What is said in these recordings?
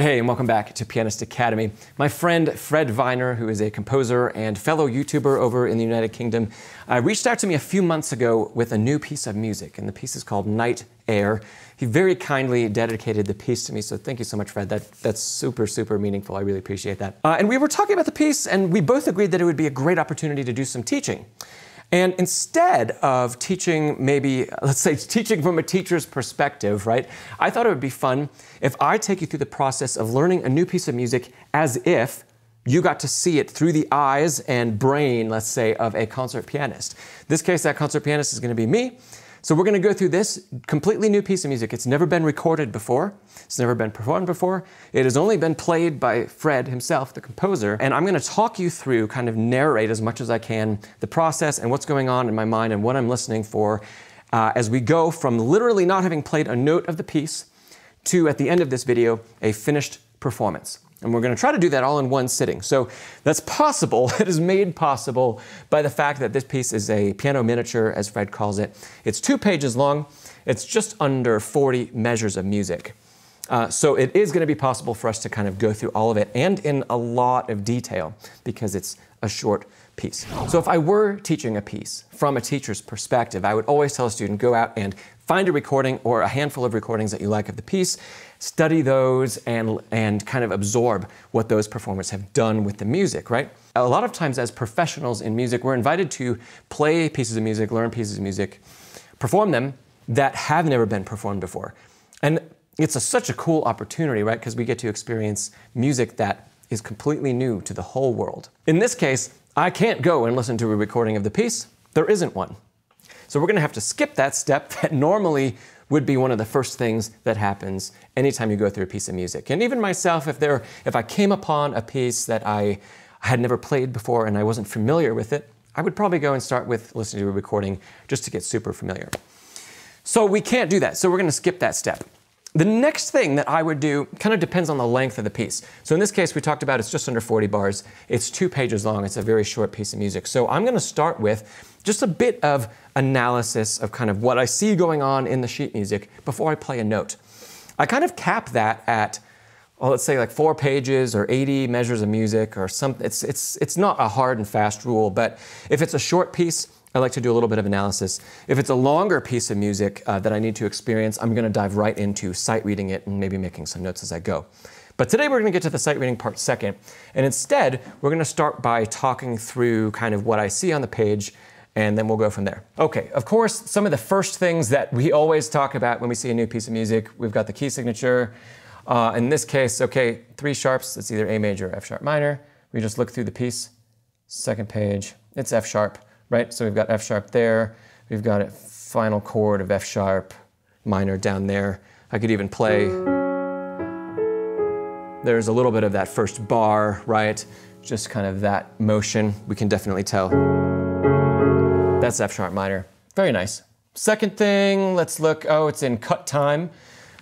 Hey, and welcome back to Pianist Academy. My friend Fred Viner, who is a composer and fellow YouTuber over in the United Kingdom, uh, reached out to me a few months ago with a new piece of music, and the piece is called Night Air. He very kindly dedicated the piece to me, so thank you so much, Fred. That, that's super, super meaningful. I really appreciate that. Uh, and we were talking about the piece, and we both agreed that it would be a great opportunity to do some teaching. And instead of teaching, maybe, let's say, teaching from a teacher's perspective, right? I thought it would be fun if I take you through the process of learning a new piece of music as if you got to see it through the eyes and brain, let's say, of a concert pianist. In this case, that concert pianist is going to be me. So we're going to go through this completely new piece of music. It's never been recorded before. It's never been performed before. It has only been played by Fred himself, the composer. And I'm going to talk you through, kind of narrate as much as I can, the process and what's going on in my mind and what I'm listening for uh, as we go from literally not having played a note of the piece to, at the end of this video, a finished performance. And we're going to try to do that all in one sitting. So that's possible. It is made possible by the fact that this piece is a piano miniature, as Fred calls it. It's two pages long. It's just under 40 measures of music. Uh, so it is going to be possible for us to kind of go through all of it and in a lot of detail because it's a short piece. So if I were teaching a piece from a teacher's perspective, I would always tell a student go out and find a recording or a handful of recordings that you like of the piece, study those and and kind of absorb what those performers have done with the music, right? A lot of times as professionals in music, we're invited to play pieces of music, learn pieces of music, perform them that have never been performed before. And it's a, such a cool opportunity, right? Because we get to experience music that is completely new to the whole world. In this case, I can't go and listen to a recording of the piece. There isn't one. So we're going to have to skip that step that normally would be one of the first things that happens anytime you go through a piece of music. And even myself, if there, if I came upon a piece that I had never played before and I wasn't familiar with it, I would probably go and start with listening to a recording just to get super familiar. So we can't do that. So we're going to skip that step. The next thing that I would do kind of depends on the length of the piece. So in this case, we talked about it's just under 40 bars. It's two pages long. It's a very short piece of music. So I'm going to start with just a bit of analysis of kind of what I see going on in the sheet music before I play a note. I kind of cap that at, well, let's say like four pages or 80 measures of music or something. It's, it's, it's not a hard and fast rule, but if it's a short piece, I like to do a little bit of analysis. If it's a longer piece of music uh, that I need to experience, I'm going to dive right into sight reading it and maybe making some notes as I go. But today we're going to get to the sight reading part second. And instead, we're going to start by talking through kind of what I see on the page and then we'll go from there. Okay, of course, some of the first things that we always talk about when we see a new piece of music, we've got the key signature. Uh, in this case, okay, three sharps, it's either A major or F sharp minor. We just look through the piece, second page, it's F sharp right? So we've got F sharp there. We've got a final chord of F sharp minor down there. I could even play. There's a little bit of that first bar, right? Just kind of that motion. We can definitely tell. That's F sharp minor. Very nice. Second thing, let's look. Oh, it's in cut time.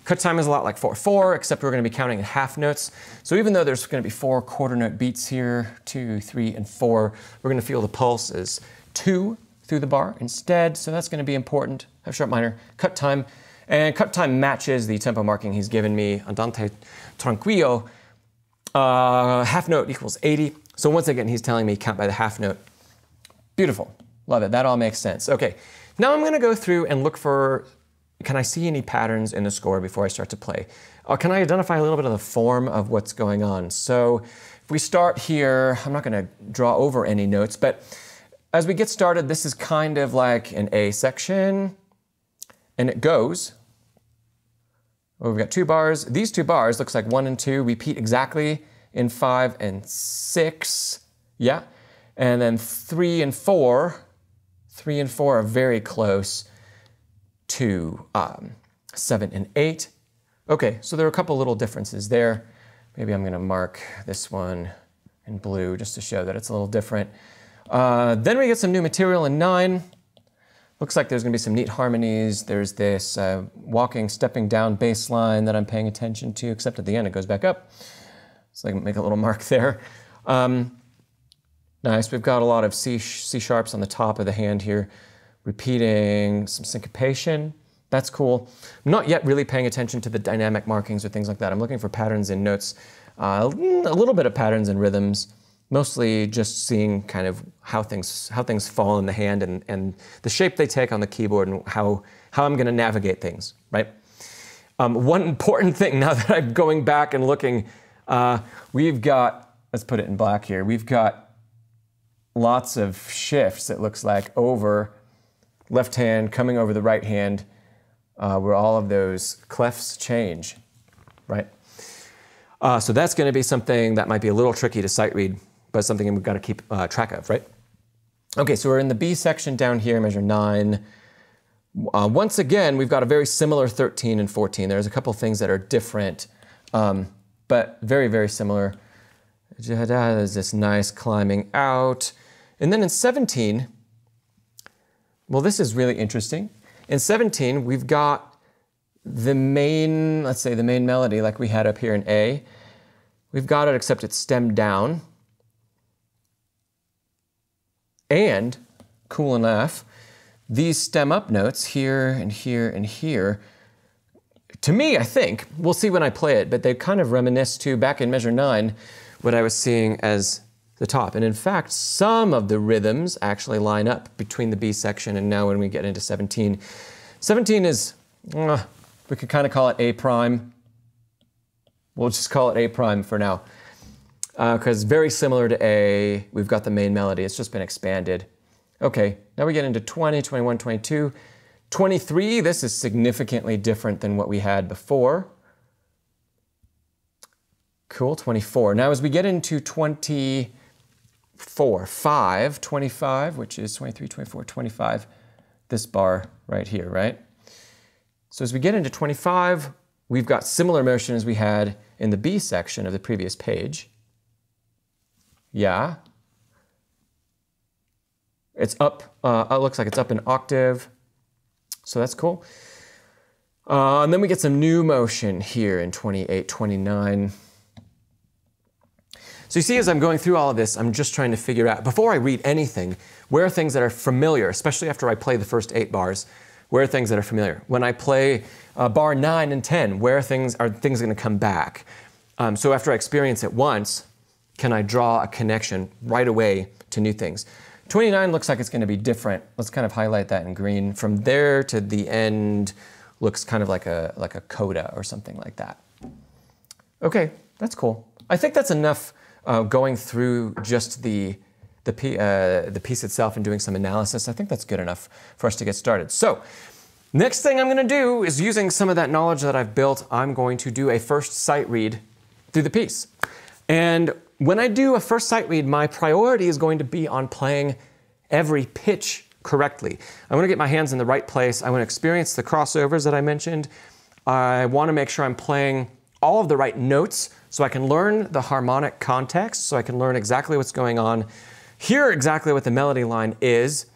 Cut time is a lot like 4-4, except we're going to be counting in half notes. So even though there's going to be four quarter note beats here, two, three, and four, we're going to feel the pulse is two through the bar instead, so that's going to be important. F sharp minor, cut time, and cut time matches the tempo marking he's given me, Andante Tranquillo. Uh, half note equals 80. So once again, he's telling me count by the half note. Beautiful, love it, that all makes sense. Okay, now I'm gonna go through and look for, can I see any patterns in the score before I start to play? Or can I identify a little bit of the form of what's going on? So if we start here, I'm not gonna draw over any notes, but as we get started, this is kind of like an A section, and it goes. Well, we've got two bars. These two bars looks like one and two repeat exactly in five and six. Yeah. And then three and four, three and four are very close to um, seven and eight. Okay, so there are a couple little differences there. Maybe I'm gonna mark this one in blue just to show that it's a little different. Uh, then we get some new material in 9. Looks like there's going to be some neat harmonies. There's this uh, walking, stepping down bass line that I'm paying attention to, except at the end it goes back up. So I can make a little mark there. Um, nice. We've got a lot of C, C sharps on the top of the hand here, repeating some syncopation. That's cool. I'm not yet really paying attention to the dynamic markings or things like that. I'm looking for patterns in notes, uh, a little bit of patterns in rhythms, mostly just seeing kind of how things how things fall in the hand and, and the shape they take on the keyboard and how how I'm going to navigate things, right? Um, one important thing now that I'm going back and looking, uh, we've got let's put it in black here. We've got lots of shifts. It looks like over left hand coming over the right hand uh, where all of those clefs change, right? Uh, so that's going to be something that might be a little tricky to sight read, but something we've got to keep uh, track of, right? Okay, so we're in the B section down here, measure 9. Uh, once again, we've got a very similar 13 and 14. There's a couple things that are different, um, but very, very similar. There's this nice climbing out. And then in 17, well, this is really interesting. In 17, we've got the main, let's say the main melody like we had up here in A. We've got it except it's stemmed down. And, cool enough, these stem up notes here and here and here, to me, I think, we'll see when I play it, but they kind of reminisce to back in measure nine, what I was seeing as the top. And in fact, some of the rhythms actually line up between the B section and now when we get into 17. 17 is, uh, we could kind of call it A prime. We'll just call it A prime for now. Because uh, very similar to A, we've got the main melody. It's just been expanded. Okay, now we get into 20, 21, 22. 23, this is significantly different than what we had before. Cool, 24. Now as we get into 20, 4, 5, 25, which is 23, 24, 25, this bar right here, right? So as we get into 25, we've got similar motion as we had in the B section of the previous page. Yeah. It's up, uh, it looks like it's up an octave, so that's cool. Uh, and then we get some new motion here in 28, 29. So you see, as I'm going through all of this, I'm just trying to figure out, before I read anything, where are things that are familiar, especially after I play the first eight bars, where are things that are familiar? When I play uh, bar nine and 10, where are things, are things gonna come back? Um, so after I experience it once, can I draw a connection right away to new things? 29 looks like it's gonna be different. Let's kind of highlight that in green. From there to the end looks kind of like a, like a coda or something like that. Okay, that's cool. I think that's enough uh, going through just the, the, uh, the piece itself and doing some analysis, I think that's good enough for us to get started. So, next thing I'm going to do is using some of that knowledge that I've built, I'm going to do a first sight read through the piece. And when I do a first sight read, my priority is going to be on playing every pitch correctly. I want to get my hands in the right place. I want to experience the crossovers that I mentioned. I want to make sure I'm playing all of the right notes so I can learn the harmonic context, so I can learn exactly what's going on, hear exactly what the melody line is,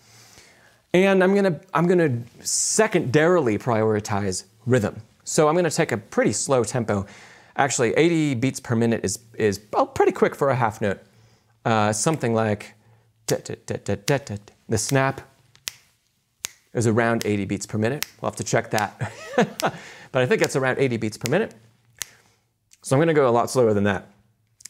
and I'm gonna, I'm gonna secondarily prioritize rhythm. So I'm gonna take a pretty slow tempo. Actually, 80 beats per minute is, is oh, pretty quick for a half note. Uh, something like the snap is around 80 beats per minute. We'll have to check that. but I think it's around 80 beats per minute. So I'm going to go a lot slower than that.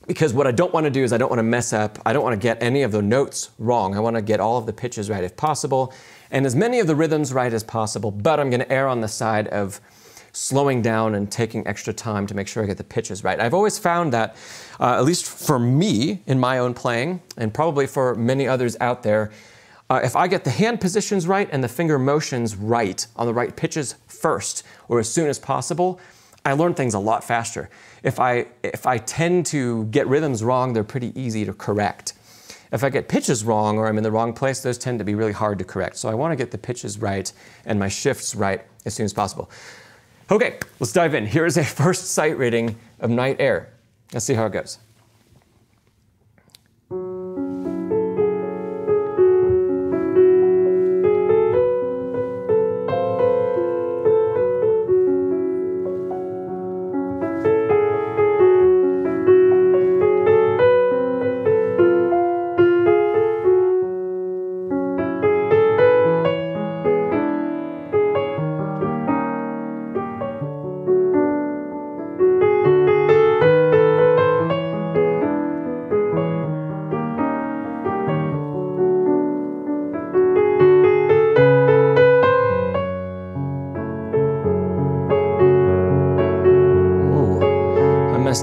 Because what I don't want to do is I don't want to mess up, I don't want to get any of the notes wrong. I want to get all of the pitches right if possible, and as many of the rhythms right as possible, but I'm going to err on the side of slowing down and taking extra time to make sure I get the pitches right. I've always found that, uh, at least for me in my own playing, and probably for many others out there, uh, if I get the hand positions right and the finger motions right on the right pitches first or as soon as possible, I learn things a lot faster. If I, if I tend to get rhythms wrong, they're pretty easy to correct. If I get pitches wrong or I'm in the wrong place, those tend to be really hard to correct. So I want to get the pitches right and my shifts right as soon as possible. Okay, let's dive in. Here is a first sight reading of Night Air. Let's see how it goes.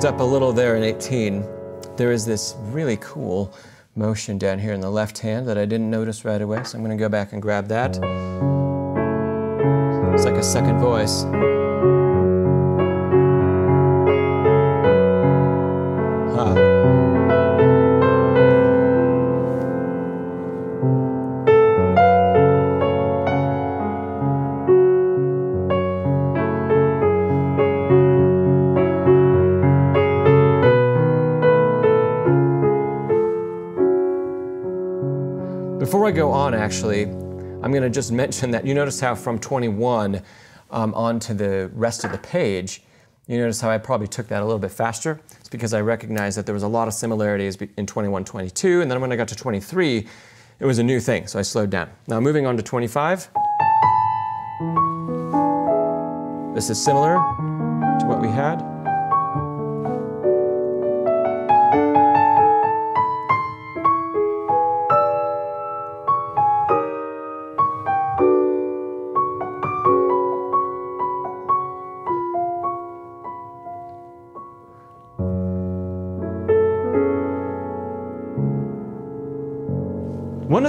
Up a little there in 18. There is this really cool motion down here in the left hand that I didn't notice right away, so I'm going to go back and grab that. It's like a second voice. Actually, I'm going to just mention that you notice how from 21 um, onto the rest of the page, you notice how I probably took that a little bit faster. It's because I recognized that there was a lot of similarities in 21, 22, and then when I got to 23, it was a new thing, so I slowed down. Now moving on to 25. This is similar to what we had.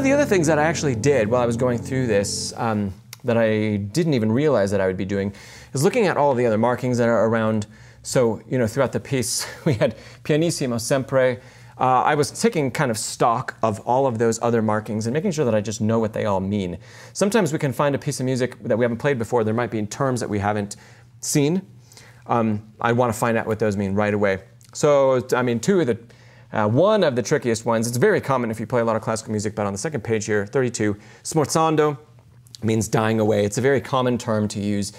The other things that I actually did while I was going through this um, that I didn't even realize that I would be doing is looking at all the other markings that are around. So, you know, throughout the piece, we had pianissimo sempre. Uh, I was taking kind of stock of all of those other markings and making sure that I just know what they all mean. Sometimes we can find a piece of music that we haven't played before. There might be terms that we haven't seen. Um, I want to find out what those mean right away. So, I mean, two of the uh, one of the trickiest ones, it's very common if you play a lot of classical music, but on the second page here, 32, smorzando means dying away. It's a very common term to use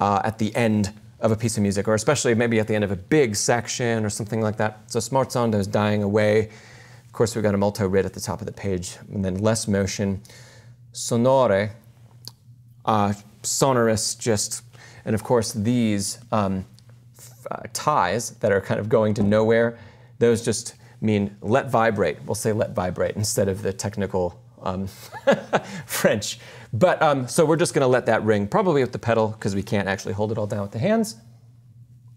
uh, at the end of a piece of music, or especially maybe at the end of a big section or something like that. So smorzando is dying away. Of course, we've got a molto rit at the top of the page, and then less motion. Sonore, uh, sonorous, just, and of course these um, uh, ties that are kind of going to nowhere, those just mean let vibrate. We'll say let vibrate instead of the technical um, French. But um, so we're just going to let that ring, probably with the pedal, because we can't actually hold it all down with the hands.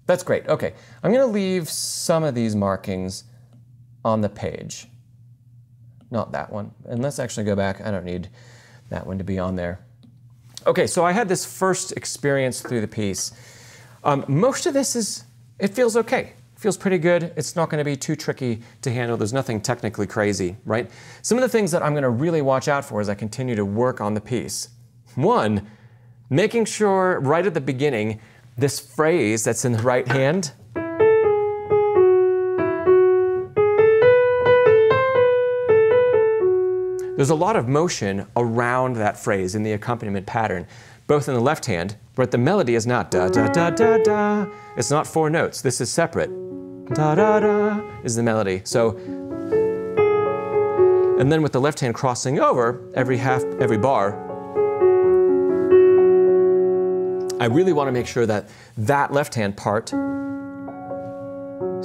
That's great. Okay, I'm going to leave some of these markings on the page. Not that one. And let's actually go back. I don't need that one to be on there. Okay, so I had this first experience through the piece. Um, most of this is, it feels okay feels pretty good. It's not going to be too tricky to handle. There's nothing technically crazy, right? Some of the things that I'm going to really watch out for as I continue to work on the piece. One, making sure right at the beginning, this phrase that's in the right hand, There's a lot of motion around that phrase in the accompaniment pattern, both in the left hand, but the melody is not da da da da da. It's not four notes. This is separate. Da da da is the melody. So, and then with the left hand crossing over every half, every bar, I really want to make sure that that left hand part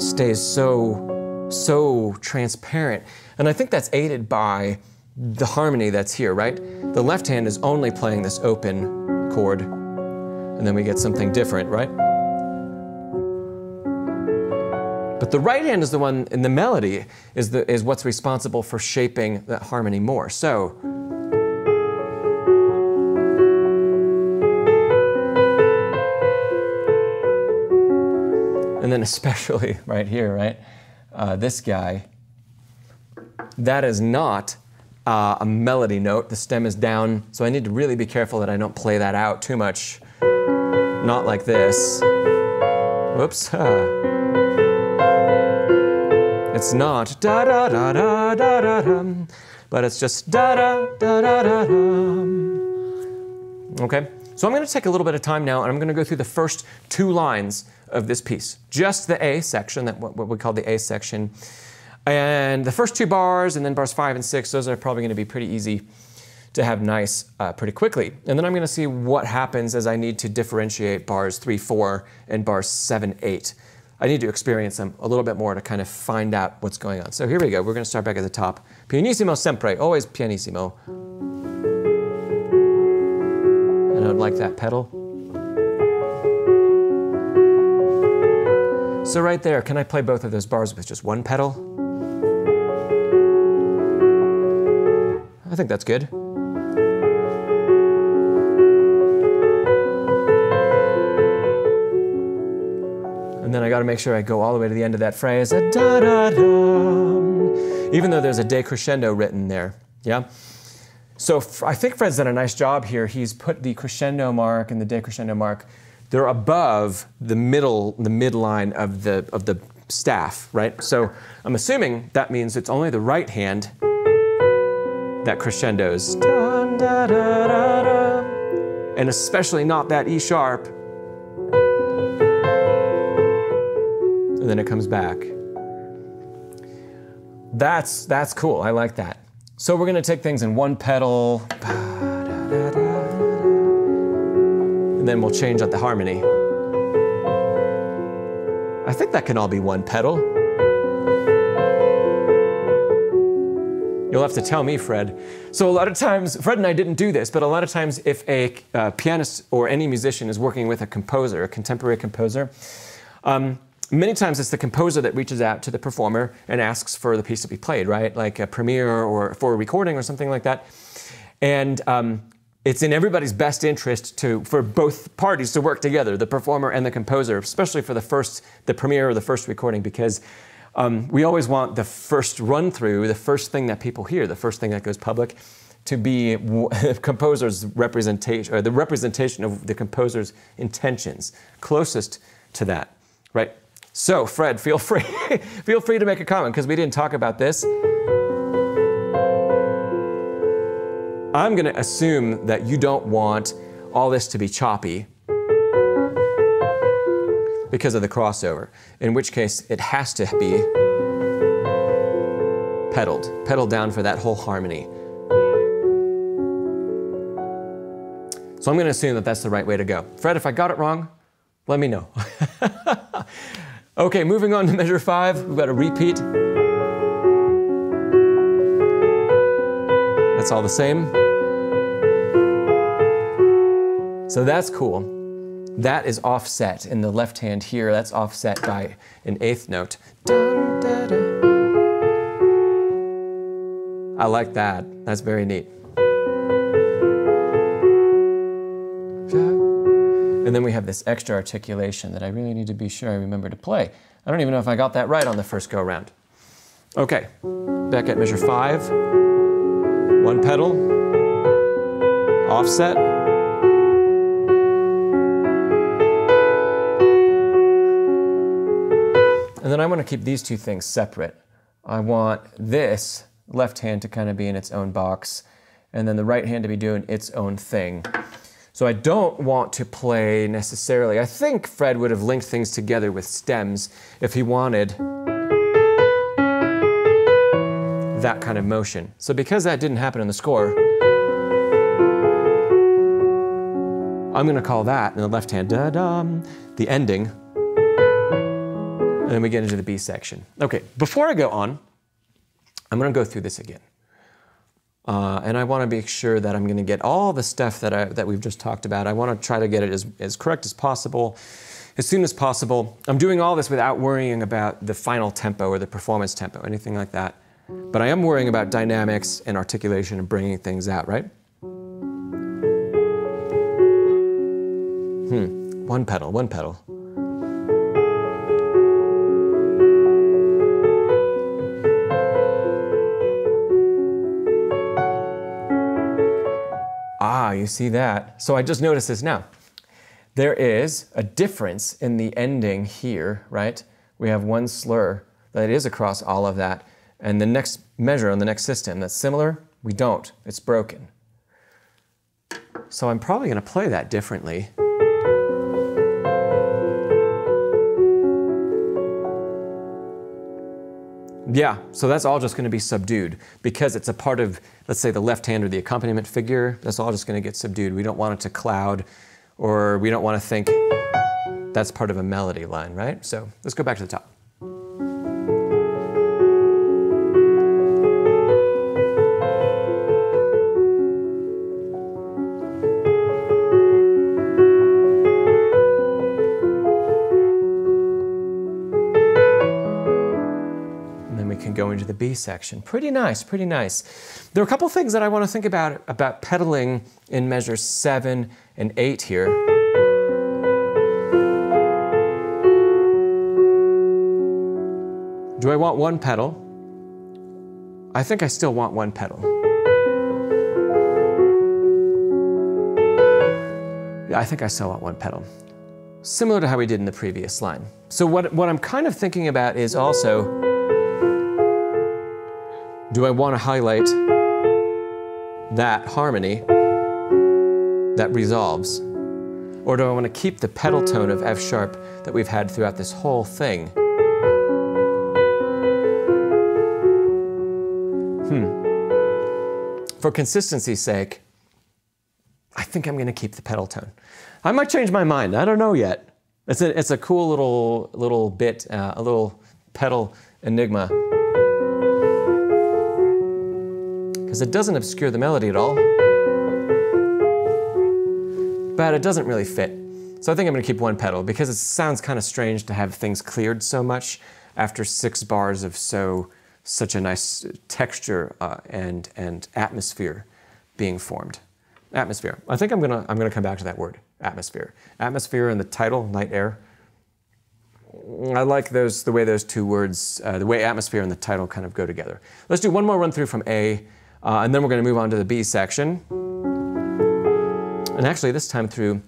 stays so, so transparent. And I think that's aided by the harmony that's here, right? The left hand is only playing this open chord, and then we get something different, right? But the right hand is the one in the melody is, the, is what's responsible for shaping that harmony more. So, and then especially right here, right? Uh, this guy, that is not uh, a melody note. The stem is down, so I need to really be careful that I don't play that out too much. Not like this. Whoops. It's not da da da da da da dum, but it's just da da da da da dum. Okay, so I'm going to take a little bit of time now, and I'm going to go through the first two lines of this piece, just the A section, that what we call the A section, and the first two bars, and then bars five and six. Those are probably going to be pretty easy to have nice uh, pretty quickly. And then I'm going to see what happens as I need to differentiate bars 3, 4, and bars 7, 8. I need to experience them a little bit more to kind of find out what's going on. So here we go. We're going to start back at the top. Pianissimo sempre, always pianissimo. I would like that pedal. So right there, can I play both of those bars with just one pedal? I think that's good. Then I got to make sure I go all the way to the end of that phrase, da da da, even though there's a decrescendo written there. Yeah. So I think Fred's done a nice job here. He's put the crescendo mark and the decrescendo mark they're above the middle, the midline of the, of the staff, right? So I'm assuming that means it's only the right hand that crescendos. And especially not that E sharp. And then it comes back. That's, that's cool. I like that. So we're going to take things in one pedal and then we'll change out the harmony. I think that can all be one pedal. You'll have to tell me, Fred. So a lot of times, Fred and I didn't do this, but a lot of times if a uh, pianist or any musician is working with a composer, a contemporary composer, um, many times it's the composer that reaches out to the performer and asks for the piece to be played, right? Like a premiere or for a recording or something like that. And um, it's in everybody's best interest to for both parties to work together, the performer and the composer, especially for the first, the premiere or the first recording, because um, we always want the first run through, the first thing that people hear, the first thing that goes public, to be composer's representation, or the representation of the composer's intentions, closest to that, right? So, Fred, feel free, feel free to make a comment because we didn't talk about this. I'm going to assume that you don't want all this to be choppy because of the crossover, in which case it has to be pedaled, pedaled down for that whole harmony. So I'm going to assume that that's the right way to go. Fred, if I got it wrong, let me know. okay, moving on to measure five, we've got a repeat. That's all the same. So that's cool. That is offset in the left hand here. That's offset by an eighth note. I like that. That's very neat. And then we have this extra articulation that I really need to be sure I remember to play. I don't even know if I got that right on the first go round. Okay, back at measure five. One pedal, offset. And then I want to keep these two things separate. I want this left hand to kind of be in its own box, and then the right hand to be doing its own thing. So I don't want to play necessarily. I think Fred would have linked things together with stems if he wanted that kind of motion. So because that didn't happen in the score, I'm going to call that in the left hand da dum the ending. And then we get into the B section. Okay, before I go on, I'm going to go through this again. Uh, and I want to make sure that I'm going to get all the stuff that, I, that we've just talked about. I want to try to get it as, as correct as possible, as soon as possible. I'm doing all this without worrying about the final tempo or the performance tempo, anything like that. But I am worrying about dynamics and articulation and bringing things out, right? Hmm, one pedal, one pedal. Ah, you see that. So I just noticed this now. There is a difference in the ending here, right? We have one slur that is across all of that. And the next measure on the next system that's similar, we don't. It's broken. So I'm probably going to play that differently. Yeah, so that's all just going to be subdued because it's a part of, let's say, the left hand or the accompaniment figure. That's all just going to get subdued. We don't want it to cloud or we don't want to think that's part of a melody line, right? So let's go back to the top. Can go into the B section. Pretty nice, pretty nice. There are a couple things that I want to think about about pedaling in measures seven and eight here. Do I want one pedal? I think I still want one pedal. I think I still want one pedal. Similar to how we did in the previous line. So what, what I'm kind of thinking about is also, do I want to highlight that harmony that resolves? Or do I want to keep the pedal tone of F sharp that we've had throughout this whole thing? Hmm. For consistency's sake, I think I'm going to keep the pedal tone. I might change my mind. I don't know yet. It's a, it's a cool little, little bit, uh, a little pedal enigma. Because it doesn't obscure the melody at all. But it doesn't really fit. So I think I'm going to keep one pedal because it sounds kind of strange to have things cleared so much after six bars of so such a nice texture uh, and, and atmosphere being formed. Atmosphere. I think I'm gonna, I'm gonna come back to that word, atmosphere. Atmosphere in the title, Night Air. I like those, the way those two words, uh, the way atmosphere and the title kind of go together. Let's do one more run through from A, uh, and then we're gonna move on to the B section. And actually this time through,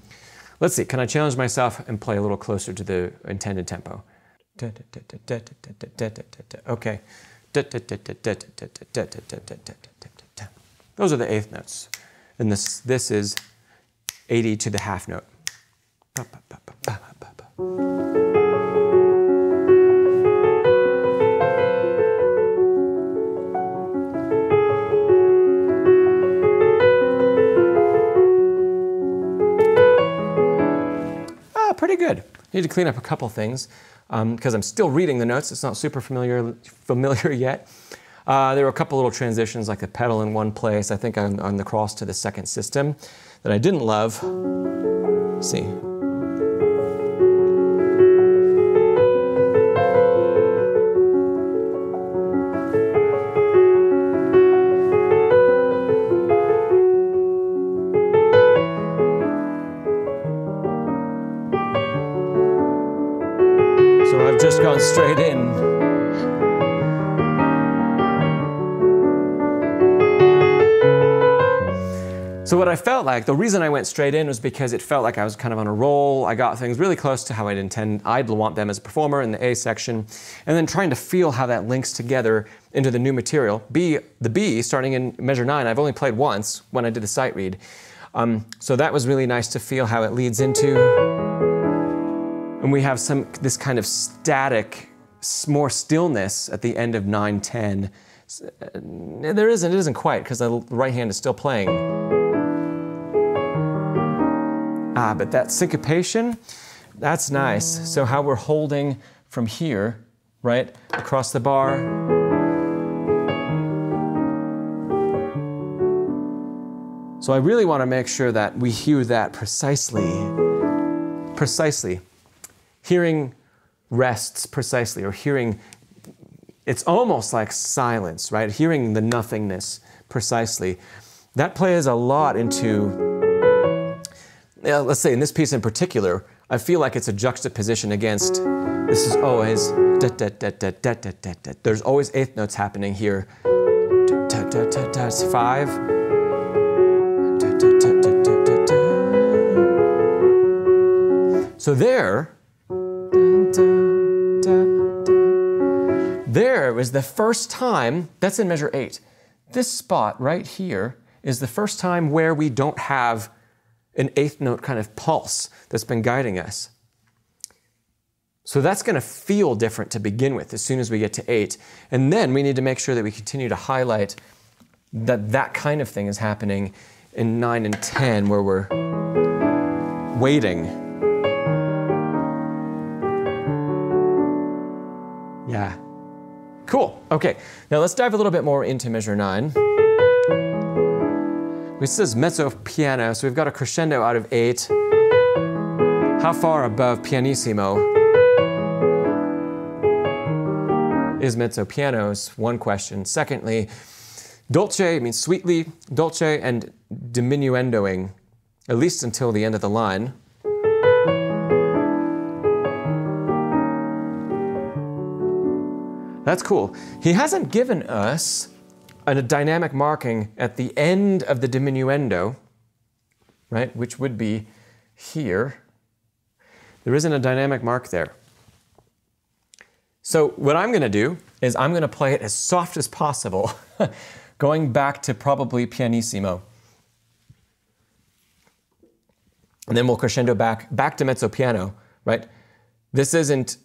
let's see, can I challenge myself and play a little closer to the intended tempo? Okay. Those are the eighth notes. And this, this is 80 to the half note. Pretty good. I Need to clean up a couple things because um, I'm still reading the notes. It's not super familiar, familiar yet. Uh, there were a couple little transitions, like the pedal in one place, I think on, on the cross to the second system, that I didn't love. Let's see. Straight in. So what I felt like, the reason I went straight in was because it felt like I was kind of on a roll. I got things really close to how I'd intend, I'd want them as a performer in the A section, and then trying to feel how that links together into the new material. B, the B, starting in measure nine, I've only played once when I did the sight read. Um, so that was really nice to feel how it leads into and we have some this kind of static, more stillness at the end of 910. Uh, there isn't, it isn't quite, because the right hand is still playing. Ah, but that syncopation, that's nice. So how we're holding from here, right, across the bar. So I really want to make sure that we hear that precisely, precisely hearing rests precisely, or hearing, it's almost like silence, right? Hearing the nothingness precisely. That plays a lot into, let's say in this piece in particular, I feel like it's a juxtaposition against, this is always, da, da, da, da, da, da, da, da. there's always eighth notes happening here. Da, da, da, da, it's five. So there, there was the first time, that's in measure eight. This spot right here is the first time where we don't have an eighth note kind of pulse that's been guiding us. So that's going to feel different to begin with as soon as we get to eight. And then we need to make sure that we continue to highlight that that kind of thing is happening in nine and 10 where we're waiting Yeah. Cool. Okay, now let's dive a little bit more into measure nine. This is mezzo piano, so we've got a crescendo out of eight. How far above pianissimo is mezzo pianos? One question. Secondly, dolce means sweetly, dolce and diminuendoing, at least until the end of the line. That's cool. He hasn't given us a dynamic marking at the end of the diminuendo, right, which would be here. There isn't a dynamic mark there. So what I'm going to do is I'm going to play it as soft as possible, going back to probably pianissimo. And then we'll crescendo back, back to mezzo piano, right? This isn't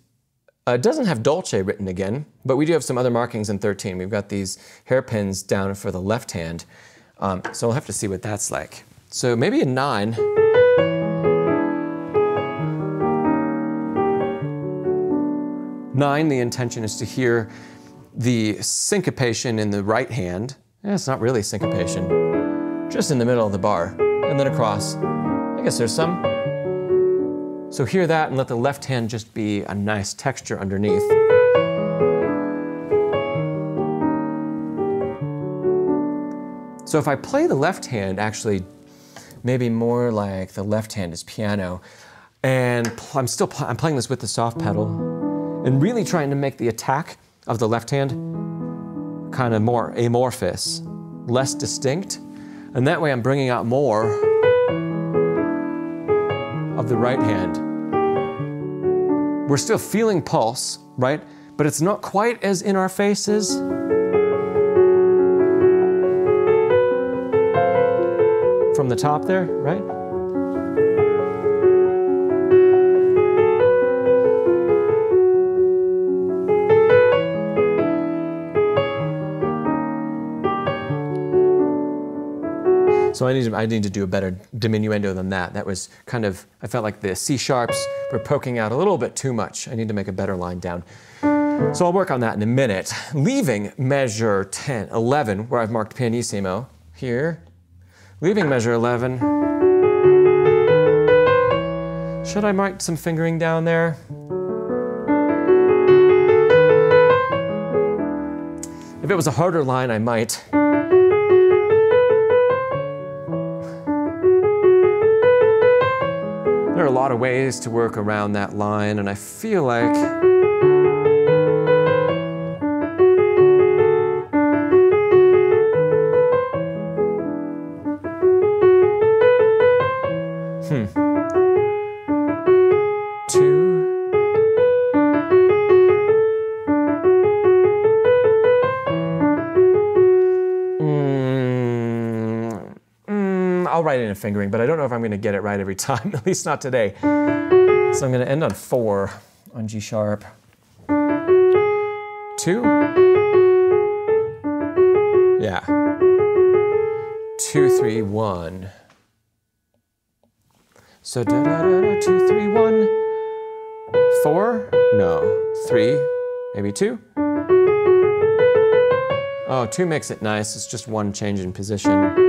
uh, it doesn't have Dolce written again, but we do have some other markings in 13. We've got these hairpins down for the left hand. Um, so we'll have to see what that's like. So maybe a 9. Nine, the intention is to hear the syncopation in the right hand. Eh, it's not really syncopation, just in the middle of the bar, and then across. I guess there's some. So hear that and let the left hand just be a nice texture underneath. So if I play the left hand, actually, maybe more like the left hand is piano, and I'm still pl I'm playing this with the soft pedal, and really trying to make the attack of the left hand kind of more amorphous, less distinct, and that way I'm bringing out more of the right hand. We're still feeling pulse, right? But it's not quite as in our faces. From the top there, right? So I need, to, I need to do a better diminuendo than that. That was kind of, I felt like the C sharps were poking out a little bit too much. I need to make a better line down. So I'll work on that in a minute. Leaving measure 10, 11, where I've marked pianissimo here. Leaving measure 11. Should I mark some fingering down there? If it was a harder line, I might. There are a lot of ways to work around that line, and I feel like mm, I'll write in a fingering, but I don't know if I'm to get it right every time, at least not today. So I'm to end on four on G sharp. Two. Yeah. Two, three, one. So da da da da, two, three, one, four, no, three, maybe two. Oh, two makes it nice. It's just one change in position.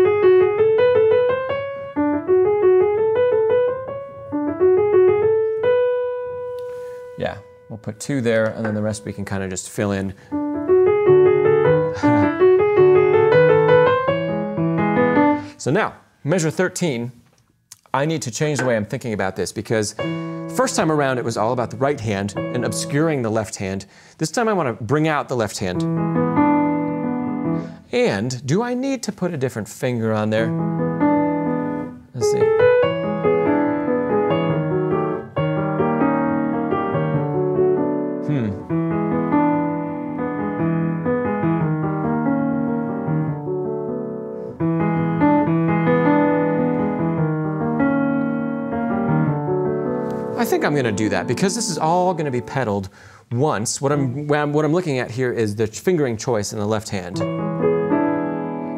Put two there, and then the rest we can kind of just fill in. so now, measure 13 I need to change the way I'm thinking about this because first time around it was all about the right hand and obscuring the left hand. This time I want to bring out the left hand. And do I need to put a different finger on there? Hmm. I think I'm going to do that because this is all going to be pedaled once. What I'm, what I'm looking at here is the fingering choice in the left hand.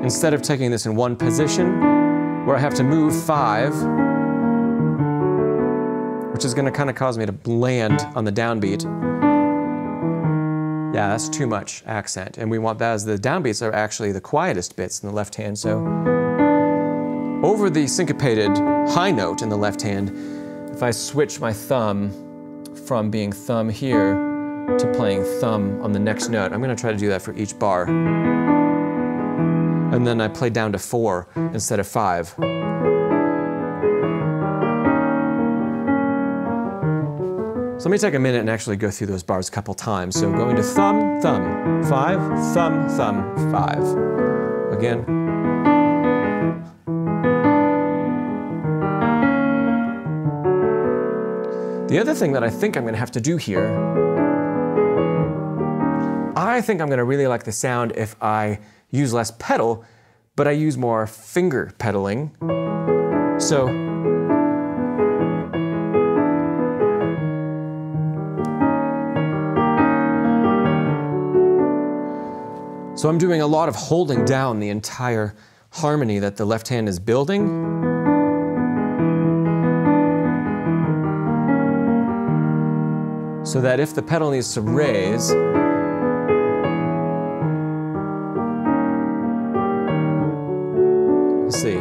Instead of taking this in one position, where I have to move five, which is going to kind of cause me to land on the downbeat. Yeah, that's too much accent. And we want that as the downbeats are actually the quietest bits in the left hand. So over the syncopated high note in the left hand, if I switch my thumb from being thumb here to playing thumb on the next note. I'm going to try to do that for each bar. And then I play down to four instead of five. So let me take a minute and actually go through those bars a couple times. So going to thumb, thumb, five, thumb, thumb, five. Again. The other thing that I think I'm going to have to do here, I think I'm going to really like the sound if I use less pedal, but I use more finger pedaling. So So I'm doing a lot of holding down the entire harmony that the left hand is building. So that if the pedal needs to raise, let's see.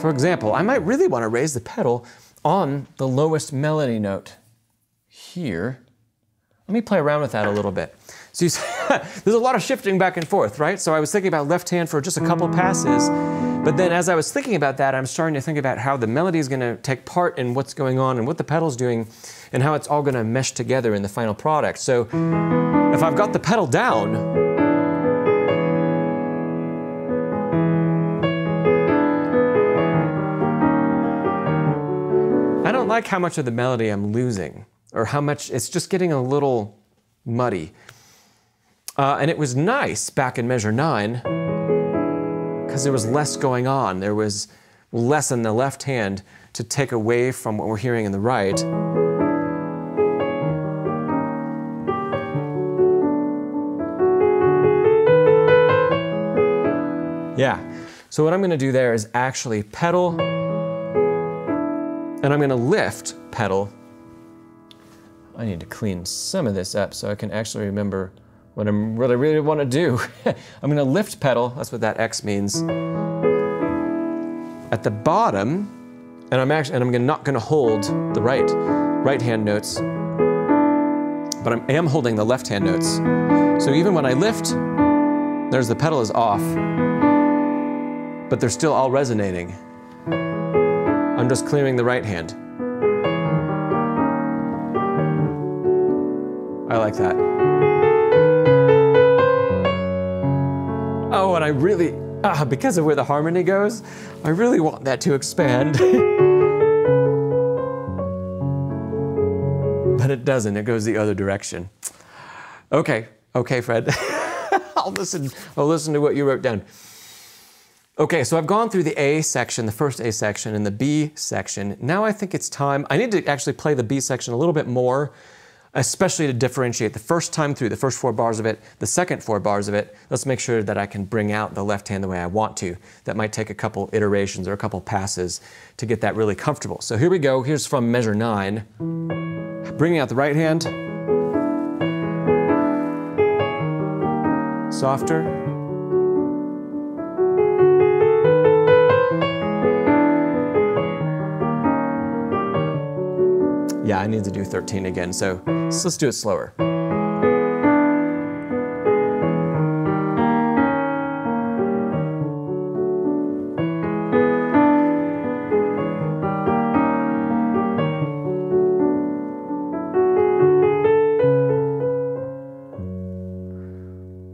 For example, I might really want to raise the pedal on the lowest melody note here. Let me play around with that a little bit. So you there's a lot of shifting back and forth, right? So I was thinking about left hand for just a couple passes, but then as I was thinking about that, I'm starting to think about how the melody is going to take part in what's going on and what the pedal's doing and how it's all going to mesh together in the final product. So if I've got the pedal down, I don't like how much of the melody I'm losing or how much it's just getting a little muddy. Uh, and it was nice back in measure nine because there was less going on. There was less in the left hand to take away from what we're hearing in the right. Yeah. So what I'm going to do there is actually pedal, and I'm going to lift pedal. I need to clean some of this up so I can actually remember what, I'm, what I really want to do. I'm going to lift pedal, that's what that X means, at the bottom, and I'm actually, and I'm not going to hold the right, right hand notes, but I am holding the left hand notes. So even when I lift, there's the pedal is off, but they're still all resonating. I'm just clearing the right hand. I like that. And I really, ah, because of where the harmony goes, I really want that to expand. but it doesn't, it goes the other direction. Okay, okay, Fred. I'll listen, I'll listen to what you wrote down. Okay, so I've gone through the A section, the first A section, and the B section. Now I think it's time, I need to actually play the B section a little bit more especially to differentiate the first time through, the first four bars of it, the second four bars of it, let's make sure that I can bring out the left hand the way I want to. That might take a couple iterations or a couple passes to get that really comfortable. So here we go, here's from measure nine. Bringing out the right hand. Softer. Yeah, I need to do 13 again, so, so let's do it slower.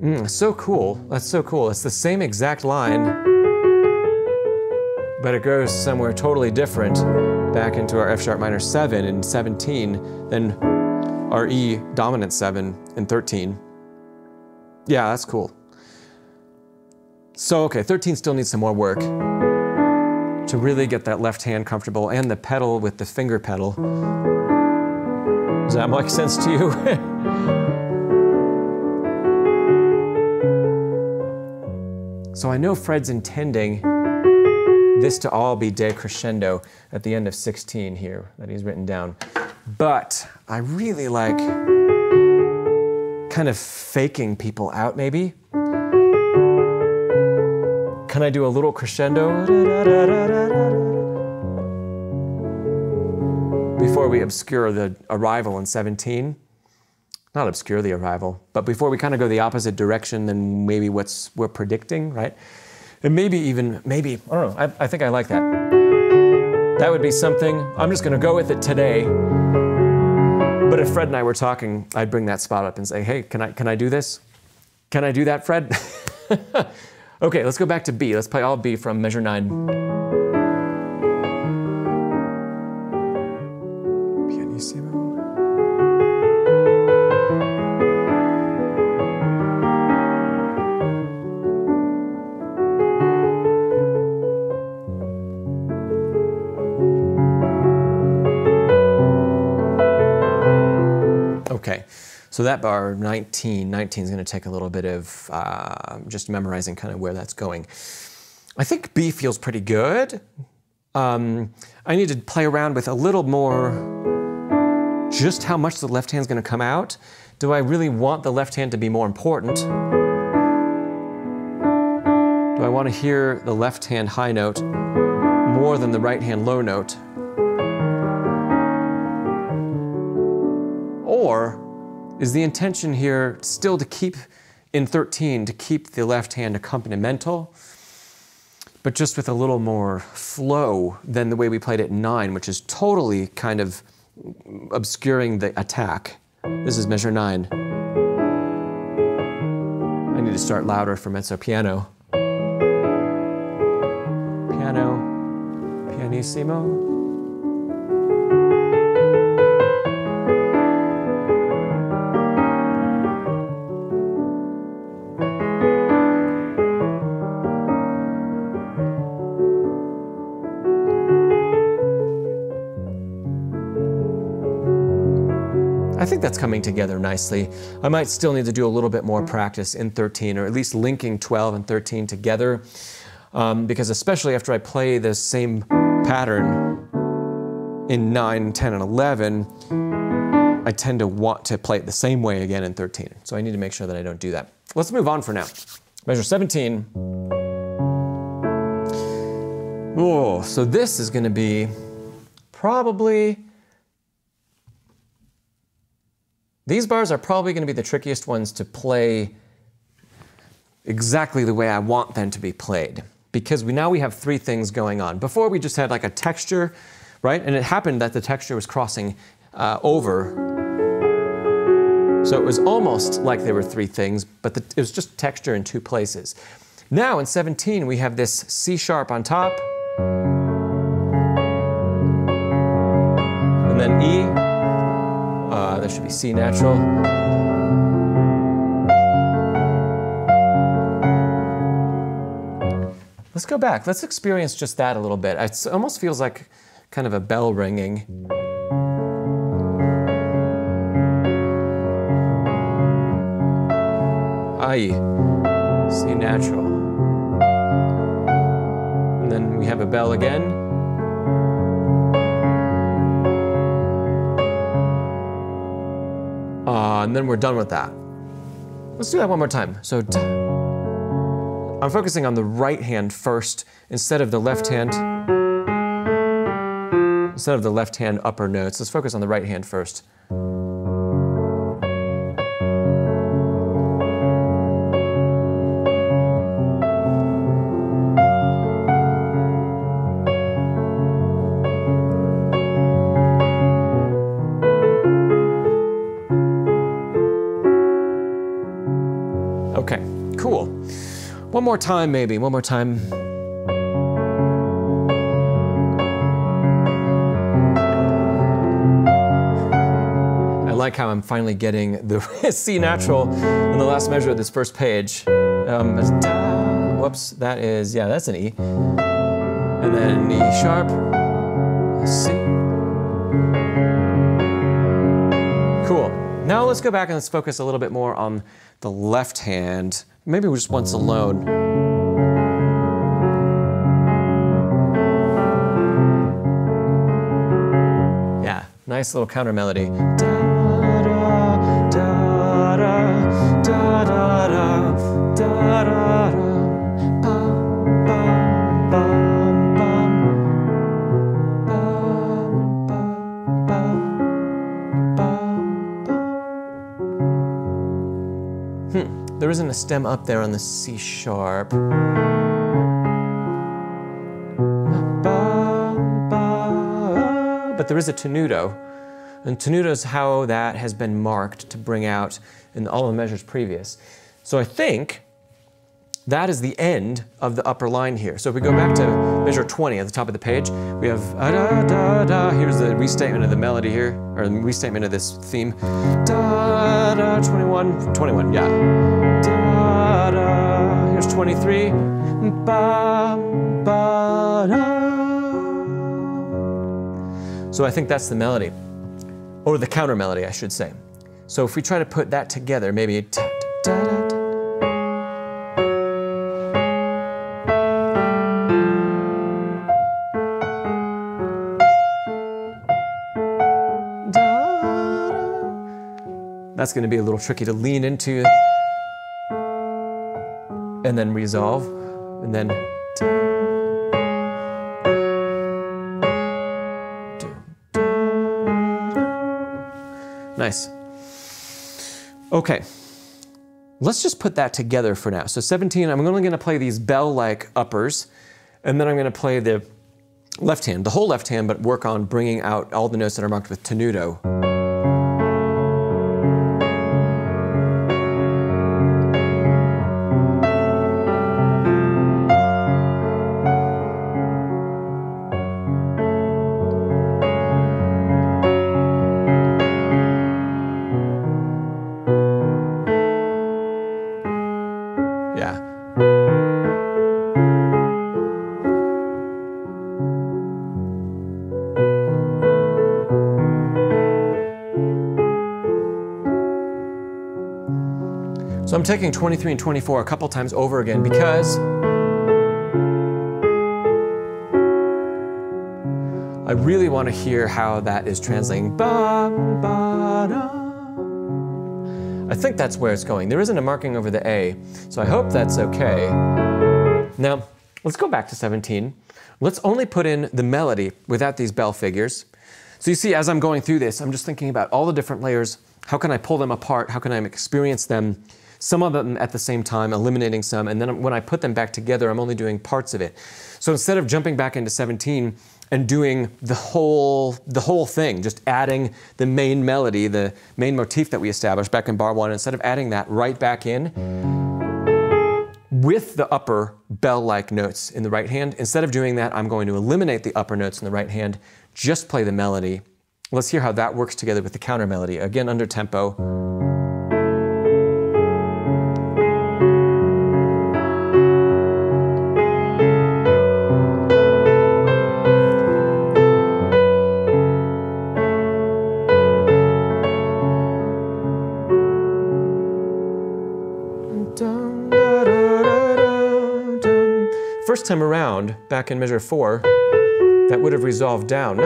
Mm, so cool. That's so cool. It's the same exact line, but it goes somewhere totally different back into our F sharp minor 7 in 17, then our E dominant 7 in 13. Yeah, that's cool. So, okay, 13 still needs some more work to really get that left hand comfortable and the pedal with the finger pedal. Does that make sense to you? so I know Fred's intending this to all be decrescendo at the end of 16 here that he's written down. But I really like kind of faking people out maybe. Can I do a little crescendo? Before we obscure the arrival in 17, not obscure the arrival, but before we kind of go the opposite direction than maybe what's we're predicting, right? And maybe even, maybe, I don't know, I, I think I like that. That would be something, I'm just gonna go with it today. But if Fred and I were talking, I'd bring that spot up and say, hey, can I, can I do this? Can I do that, Fred? okay, let's go back to B. Let's play all B from measure nine. So that bar 19, 19 is going to take a little bit of uh, just memorizing kind of where that's going. I think B feels pretty good. Um, I need to play around with a little more just how much the left hand's going to come out. Do I really want the left hand to be more important? Do I want to hear the left hand high note more than the right hand low note? Or is the intention here still to keep in 13, to keep the left hand accompanimental, but just with a little more flow than the way we played it in 9, which is totally kind of obscuring the attack. This is measure 9. I need to start louder for mezzo piano. Piano, pianissimo. That's coming together nicely. I might still need to do a little bit more practice in 13, or at least linking 12 and 13 together, um, because especially after I play the same pattern in 9, 10, and 11, I tend to want to play it the same way again in 13. So I need to make sure that I don't do that. Let's move on for now. Measure 17. Oh, so this is going to be probably These bars are probably going to be the trickiest ones to play exactly the way I want them to be played because we now we have three things going on. Before we just had like a texture, right? And it happened that the texture was crossing uh, over. So it was almost like there were three things, but the, it was just texture in two places. Now in 17, we have this C sharp on top, and then E, that should be C natural. Let's go back. Let's experience just that a little bit. It almost feels like kind of a bell ringing. I, C natural. And then we have a bell again. Uh, and then we're done with that. Let's do that one more time. So I'm focusing on the right hand first instead of the left hand. Instead of the left hand upper notes, let's focus on the right hand first. One more time, maybe. One more time. I like how I'm finally getting the C natural in the last measure of this first page. Um, whoops, that is, yeah, that's an E. And then E sharp, C. Cool. Now let's go back and let's focus a little bit more on the left hand Maybe just once alone. Yeah, nice little counter melody. Isn't a stem up there on the C sharp. But there is a tenuto. And tenuto is how that has been marked to bring out in all the measures previous. So I think that is the end of the upper line here. So if we go back to measure 20 at the top of the page, we have da da da. Here's the restatement of the melody here, or the restatement of this theme. Da da 21, 21, yeah. Da. 23. Ba ba da. So I think that's the melody, or the counter melody, I should say. So if we try to put that together, maybe. That's going to be a little tricky to lean into and then resolve and then. Nice. Okay. Let's just put that together for now. So 17, I'm only going to play these bell-like uppers, and then I'm going to play the left hand, the whole left hand, but work on bringing out all the notes that are marked with tenuto. I'm taking 23 and 24 a couple times over again because I really want to hear how that is translating. Ba, ba, I think that's where it's going. There isn't a marking over the A, so I hope that's okay. Now, let's go back to 17. Let's only put in the melody without these bell figures. So you see, as I'm going through this, I'm just thinking about all the different layers. How can I pull them apart? How can I experience them some of them at the same time, eliminating some, and then when I put them back together, I'm only doing parts of it. So instead of jumping back into 17 and doing the whole the whole thing, just adding the main melody, the main motif that we established back in bar one, instead of adding that right back in with the upper bell-like notes in the right hand, instead of doing that, I'm going to eliminate the upper notes in the right hand, just play the melody. Let's hear how that works together with the counter melody. Again, under tempo. First time around, back in measure four, that would have resolved down.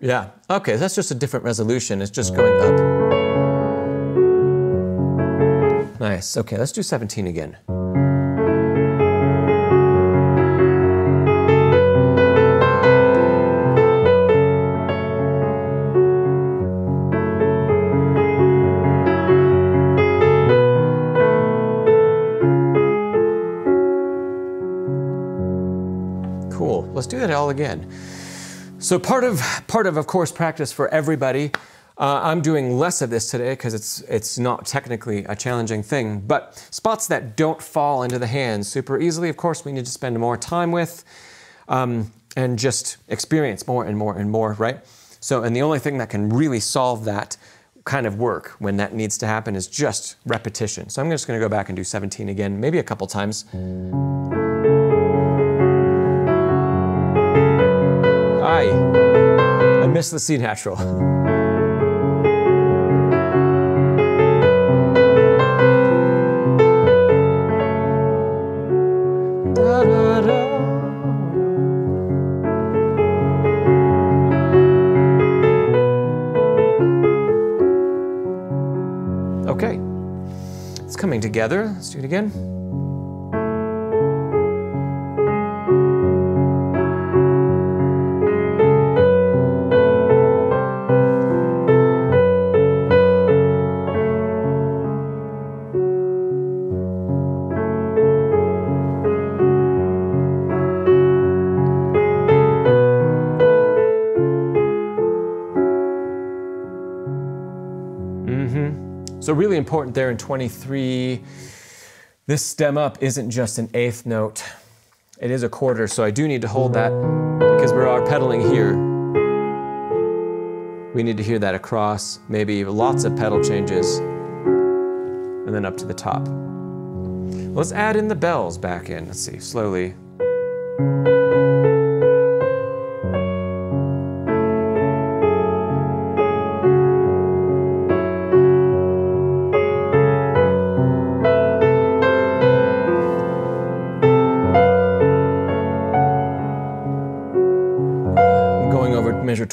Yeah, okay, that's just a different resolution. It's just going up. Nice, okay, let's do 17 again. Let's do that all again. So part of, part of, of course, practice for everybody. Uh, I'm doing less of this today because it's, it's not technically a challenging thing, but spots that don't fall into the hands super easily, of course, we need to spend more time with um, and just experience more and more and more, right? So, and the only thing that can really solve that kind of work when that needs to happen is just repetition. So I'm just going to go back and do 17 again, maybe a couple times. Miss the C natural. Okay, it's coming together. Let's do it again. Important there in 23, this stem up isn't just an eighth note. It is a quarter, so I do need to hold that because we are pedaling here. We need to hear that across, maybe lots of pedal changes, and then up to the top. Let's add in the bells back in. Let's see, slowly.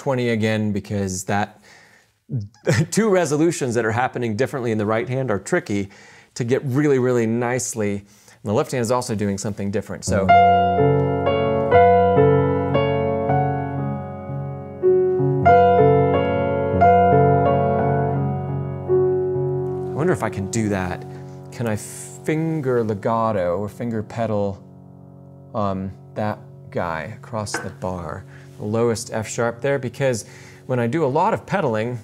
20 again because that two resolutions that are happening differently in the right hand are tricky to get really, really nicely. And the left hand is also doing something different. So. I wonder if I can do that. Can I finger legato or finger pedal um, that guy across the bar? Lowest F sharp there because when I do a lot of pedaling,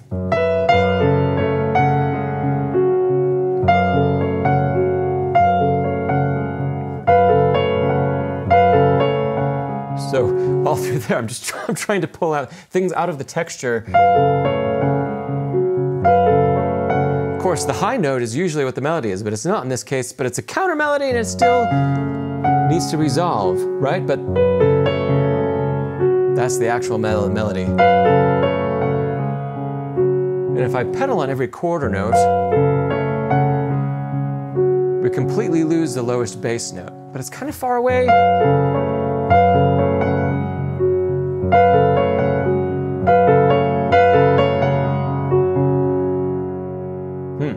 So all through there, I'm just I'm trying to pull out things out of the texture. Of course, the high note is usually what the melody is, but it's not in this case, but it's a counter melody and it still needs to resolve, right? But that's the actual melody. And if I pedal on every quarter note, we completely lose the lowest bass note, but it's kind of far away. Hmm.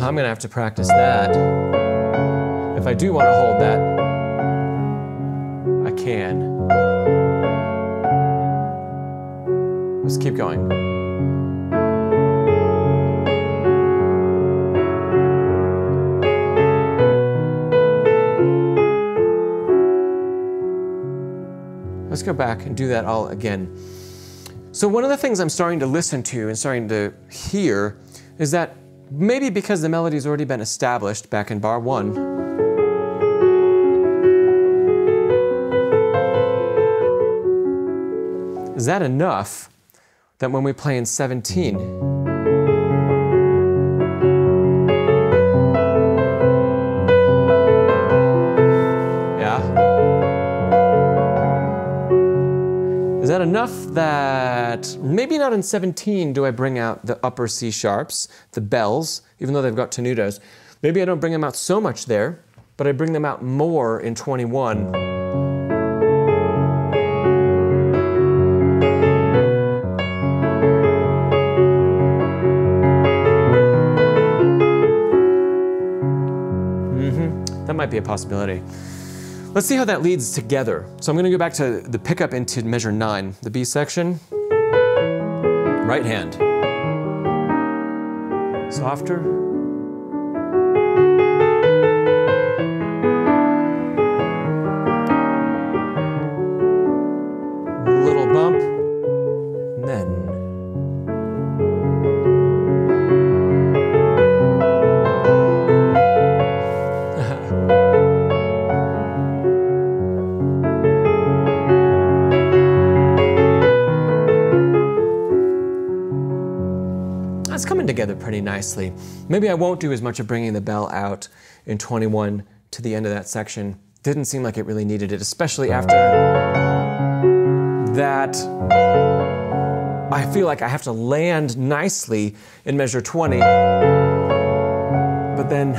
I'm gonna have to practice that. If I do want to hold that, I can. Let's keep going. Let's go back and do that all again. So one of the things I'm starting to listen to and starting to hear is that maybe because the melody's already been established back in bar one, Is that enough that when we play in 17, yeah? Is that enough that maybe not in 17 do I bring out the upper C sharps, the bells, even though they've got tenutos. Maybe I don't bring them out so much there, but I bring them out more in 21. Be a possibility. Let's see how that leads together. So I'm going to go back to the pickup into measure nine, the B section. Right hand. Softer. Nicely. Maybe I won't do as much of bringing the bell out in 21 to the end of that section. Didn't seem like it really needed it, especially after that I feel like I have to land nicely in measure 20, but then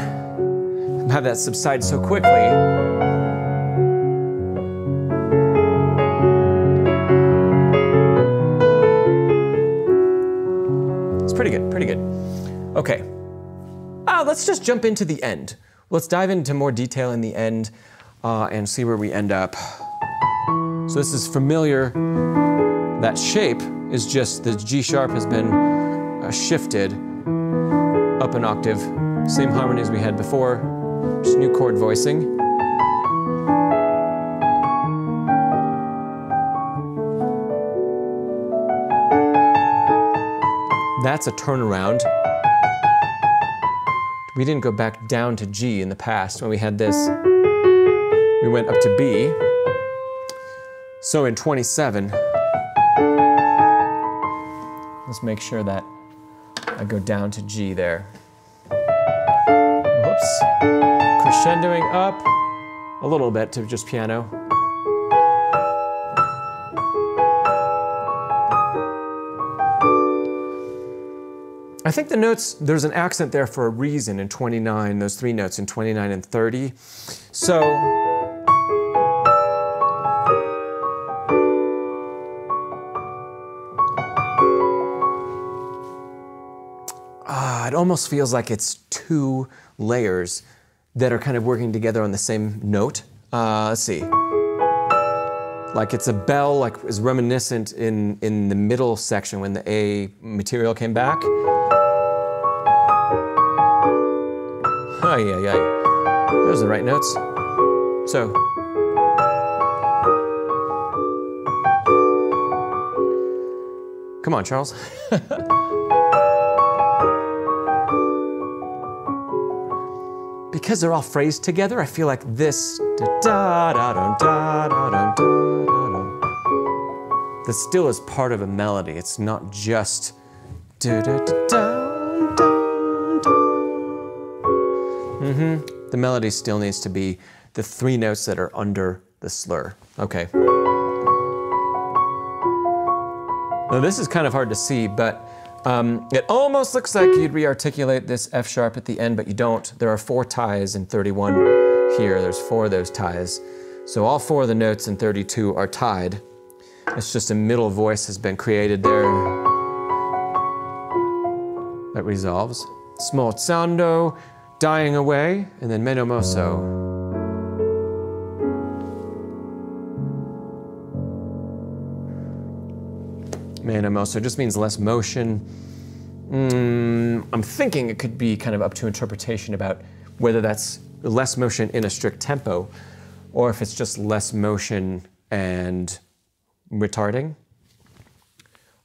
have that subside so quickly let's just jump into the end. Let's dive into more detail in the end uh, and see where we end up. So this is familiar. That shape is just the G sharp has been uh, shifted up an octave. Same harmonies we had before, just new chord voicing. that's a turnaround. We didn't go back down to G in the past when we had this. We went up to B. So in 27, let's make sure that I go down to G there. Whoops. Crescendoing up a little bit to just piano. I think the notes, there's an accent there for a reason in 29, those three notes in 29 and 30. So, ah, it almost feels like it's two layers that are kind of working together on the same note. Uh, let's see. Like it's a bell, like is reminiscent in, in the middle section when the A material came back. Oh, yeah, yeah. Those are the right notes. So. Come on, Charles. because they're all phrased together, I feel like this da da da da da da da That still is part of a melody. It's not just da da da da da. Mm-hmm. The melody still needs to be the three notes that are under the slur. Okay. Now this is kind of hard to see, but um, it almost looks like you'd re-articulate this F sharp at the end, but you don't. There are four ties in 31 here. There's four of those ties. So all four of the notes in 32 are tied. It's just a middle voice has been created there that resolves. Smorzando, dying away, and then meno mosso. Meno mosso just means less motion. Mm, I'm thinking it could be kind of up to interpretation about whether that's less motion in a strict tempo or if it's just less motion and retarding.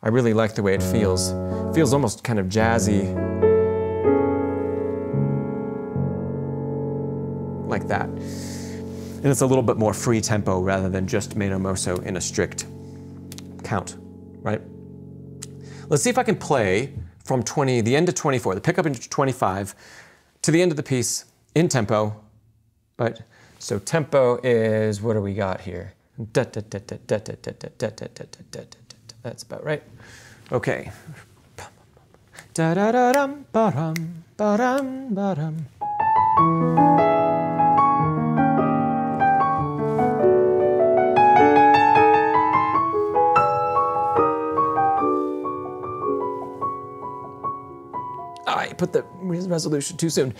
I really like the way it feels. It feels almost kind of jazzy. Like that. And it's a little bit more free tempo rather than just meno mosso in a strict count, right? Let's see if I can play from 20, the end of 24, the pickup into 25, to the end of the piece in tempo, right? So tempo is, what do we got here? That's about right. Okay. Da da da dum ba dum ba dum ba dum. Put the resolution too soon.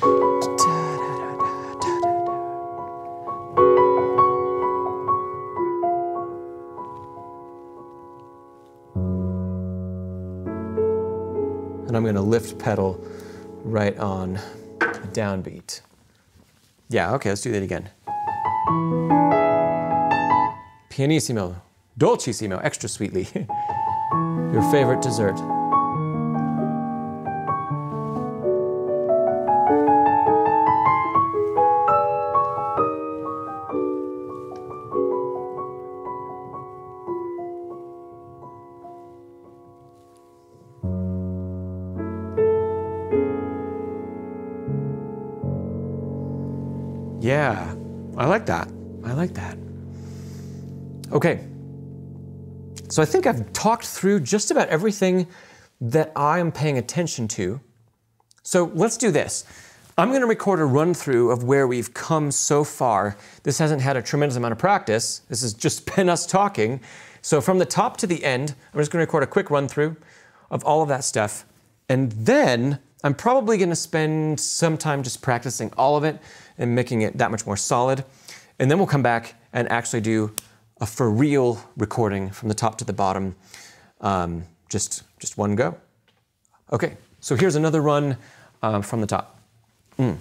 And I'm going to lift pedal right on the downbeat. Yeah, okay, let's do that again. Pianissimo, dolcissimo, extra sweetly. Your favorite dessert. So I think I've talked through just about everything that I am paying attention to. So let's do this. I'm going to record a run through of where we've come so far. This hasn't had a tremendous amount of practice. This has just been us talking. So from the top to the end, I'm just going to record a quick run through of all of that stuff. And then I'm probably going to spend some time just practicing all of it and making it that much more solid. And then we'll come back and actually do a for real recording from the top to the bottom, um, just, just one go. Okay, so here's another run um, from the top. Mm.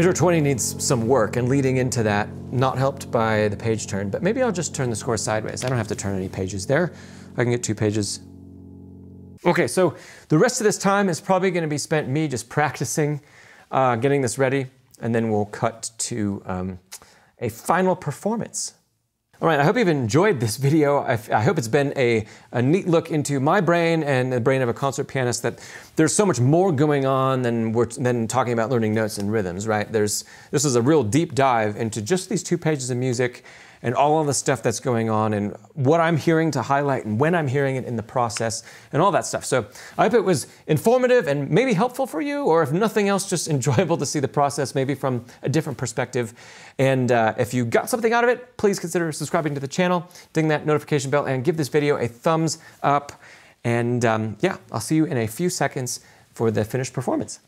Measure 20 needs some work and leading into that, not helped by the page turn, but maybe I'll just turn the score sideways. I don't have to turn any pages there. I can get two pages. Okay, so the rest of this time is probably gonna be spent me just practicing, uh, getting this ready, and then we'll cut to um, a final performance. All right, I hope you've enjoyed this video. I, I hope it's been a, a, neat look into my brain and the brain of a concert pianist that there's so much more going on than, we're, than talking about learning notes and rhythms, right? There's, this is a real deep dive into just these two pages of music and all of the stuff that's going on and what I'm hearing to highlight and when I'm hearing it in the process and all that stuff. So I hope it was informative and maybe helpful for you, or if nothing else, just enjoyable to see the process maybe from a different perspective. And uh, if you got something out of it, please consider subscribing to the channel, ding that notification bell, and give this video a thumbs up. And um, yeah, I'll see you in a few seconds for the finished performance.